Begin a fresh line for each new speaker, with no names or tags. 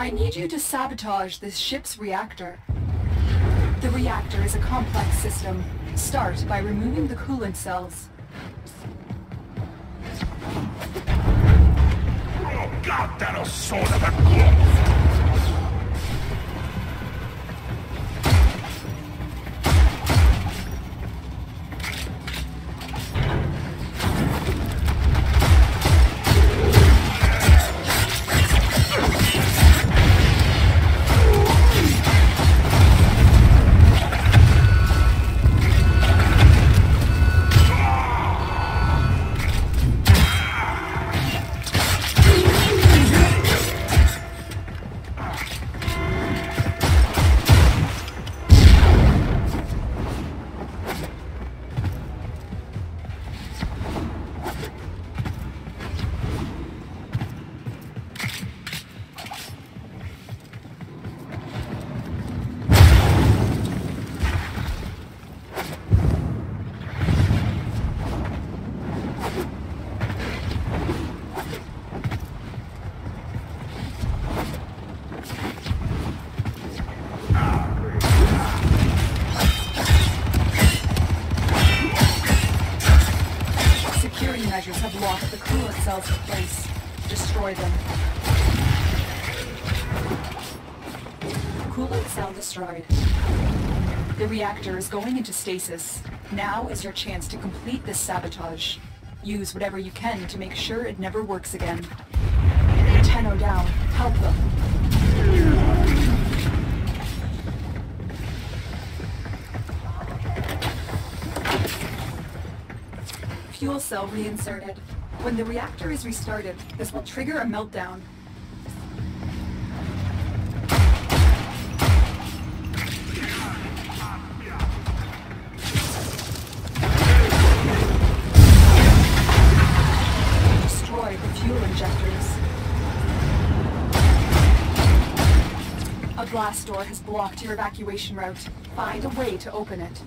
I need you to sabotage this ship's reactor. The reactor is a complex system. Start by removing the coolant cells.
Oh, God, that son of a
cells in place. Destroy them. Coolant cell destroyed. The reactor is going into stasis. Now is your chance to complete this sabotage. Use whatever you can to make sure it never works again. Tenno down. Help them. Fuel cell reinserted. When the reactor is restarted, this will trigger a meltdown. Destroy the fuel injectors. A blast door has blocked your evacuation route. Find a way to open it.